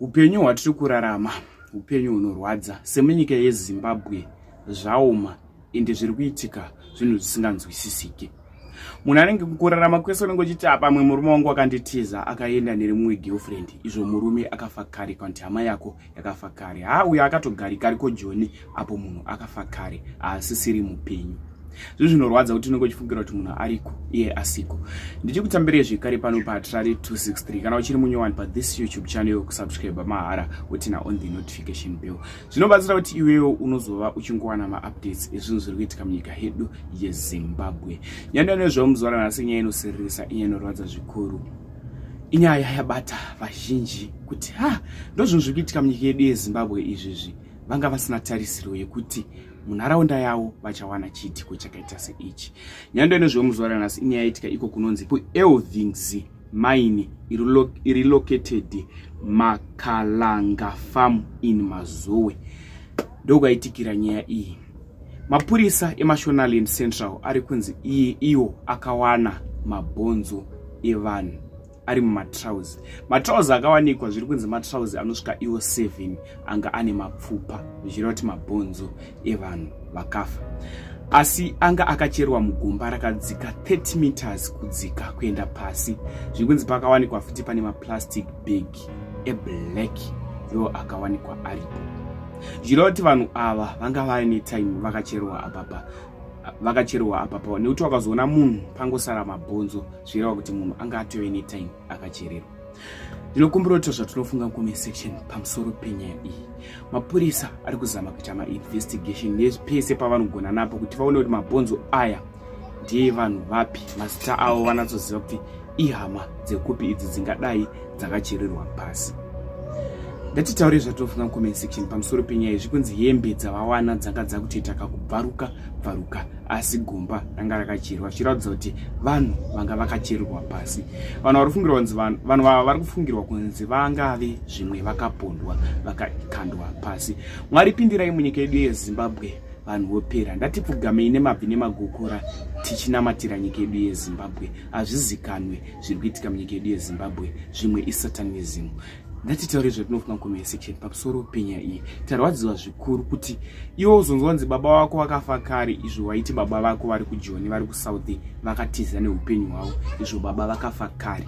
upenyu hwatiri kurarama upenyu hunorwadza. Semunyika yezimbabwe zvaoma ende zviri kuitika zvinhu zvisinganzwisisiki munhu anenge kurarama kwese unenge uchiti apamwe murume wangu akanditiza akaenda nerimwe girlfriend izvo murume akafa kare kanti hama yako yakafa kare. Ha uyo akatogarikaariko joni apo munhu akafa kare. Haasisiri mupenyu zvi zvinorwadza kuti unenge uchifungira kuti munhu ariko iye asiko. Ndichikutambirei zvekare pano patrari 263 kana uchiri munyowani pathis youtube channel yokusubscribe mahara utina on the notification bill zvinobatsira kuti iwewo unozova uchingowana maupdates ezvinhu zviri kuitika munyika yedu yezimbabwe. Nyanda nezvavo muzuva ranhasi nyaya inosiririsa inyaya inorwadza zvikuru. Inyaya yabata vazhinji kuti ha ndo zvinhu zviri kuitika munyika yedu yezimbabwe izvizvi. Vanga vasina tarisiro yekuti munharaunda yavo vachawana chiitiko chakaita seichi. Nyando inezvo muzuva ranhasi inyaya yaitika iko kunonzi kuelvings mine iri located makalanga farm in mazowe ndokwaitikira nyaya iyi. Mapurisa emashonaland central ari kunzi iye iwo akawana mabhonzo evanhu ari mumatrausi matrausi akawanikwa zviri kunzi matrausi anosvika iwo 7 anga ane mapfupa zvichireva kuti mabhonzo evanhu vakafa. Asi anga akacherwa mugomba rakadzika 30 meters kudzika kuenda pasi. Zviri kunzi pakawanikwa futi pane maplastic bag eblack ndo akawanikwa aripo. Zvireva kuti vanhu ava vanga vaine time vakacherwa apapa vakacherwa apapa nekuti wakazoona munhu pangosara mabhonzo zvireva kuti munhu anga atiwe netime akachererwa. Ndinokumbira kuti zvatinofunga kume section pamusoro penyaya iyi. Mapurisa ari kuzama kuita mainvestigation nepese pavanogona napo kuti vaone kuti mabhonzo aya ndeye vanhu vapi. Mazita avo vanatsoziva kuti ihama dzekupi idzi dzingadai dzakachererwa pasi ngatitaure zvatinofunga mucomment section pamusoro penyaya izvi kunzi hembe dzavawana dzanga dzakutoita kakubvaruka bvaruka asi gomba ranga rakacherwa zvichiratidza kuti vanhu vanga vakachererwa pasi. Vanhu vari kufungirwa kunzi vanhu vava vari kufungirwa kunzi vangave zvimwe vakapondwa vakakandwa pasi. Mwari pindirai munyika yedu yezimbabwe vanhu vopera. Ndatipfugamei nemabvi nemagokora tichinamatira nyika yedu yezimbabwe. Hazvizikanwe zviri kuitika munyika yedu yezimbabwe zvimwe isatanism ndatitaure zvatinofunga mucomment section pamusoro penyaya iyi. Tarwadziwa zvikuru kuti iwo uzonzwanzi baba vako vakafa kare izvo waiti baba vako vari kujoni vari kusouth vakatiza neupenyu hwavo izvo baba vakafa kare